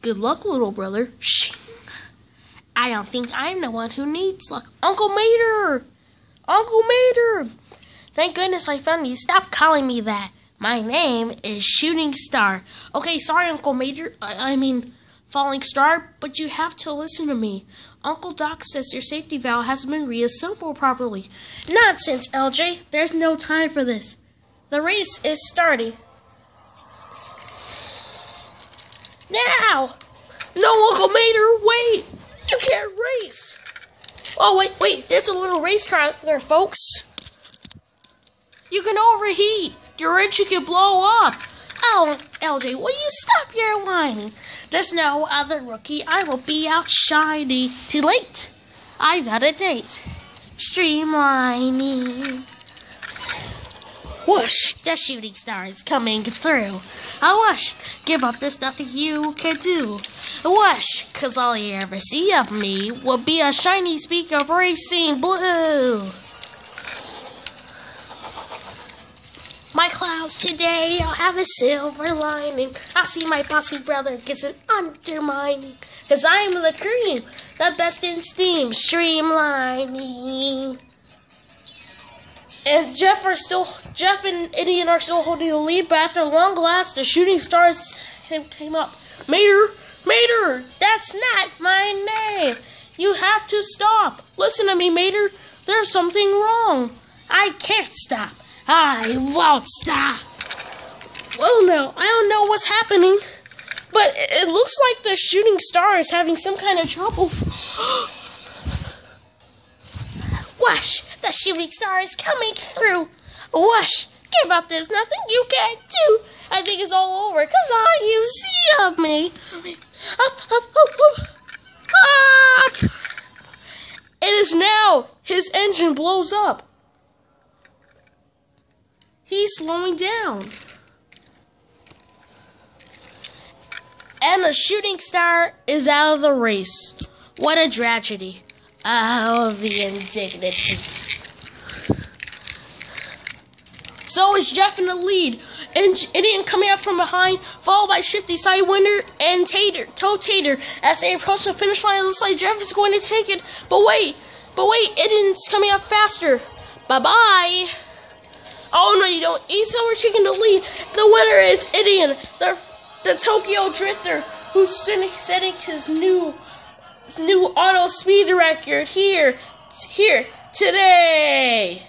Good luck, little brother. Shing. I don't think I'm the one who needs luck. Uncle Mater! Uncle Mater! Thank goodness I found you. Stop calling me that. My name is Shooting Star. Okay, sorry, Uncle Mater. I, I mean, Falling Star, but you have to listen to me. Uncle Doc says your safety valve hasn't been reassembled properly. Nonsense, LJ. There's no time for this. The race is starting. No, Uncle Mater, wait! You can't race! Oh, wait, wait, there's a little race car there, folks. You can overheat. Your engine can blow up. Oh, LJ, will you stop your whining? There's no other rookie. I will be outshiny. Too late. I've got a date. Streamlining. Whoosh! The shooting star is coming through. A whoosh! Give up, there's nothing you can do. A whoosh! Cause all you ever see of me will be a shiny speak of racing blue. My clouds today, I'll have a silver lining. I see my bossy brother gets an undermining. Cause I'm the cream, the best in steam, streamlining. And Jeff are still Jeff and Idiot are still holding the lead, but after long last, the shooting stars came, came up. Mater, Mater, that's not my name. You have to stop. Listen to me, Mater. There's something wrong. I can't stop. I won't stop. Well, no, I don't know what's happening, but it looks like the shooting star is having some kind of trouble. Whoosh! The shooting star is coming through. Whoosh! Give up, there's nothing you can do. I think it's all over because all you see of me. Ah! It is now. His engine blows up. He's slowing down. And the shooting star is out of the race. What a tragedy. Oh, the indignity. So it's Jeff in the lead. And Idiot coming up from behind, followed by Shifty, Sidewinder, and Tater, Toe Tater. As they approach the finish line, it looks like Jeff is going to take it. But wait, but wait, Idiot's coming up faster. Bye bye. Oh no, you don't. He's over taking the lead. The winner is Idiot, the the Tokyo Drifter, who's setting his new new auto speed record here here today.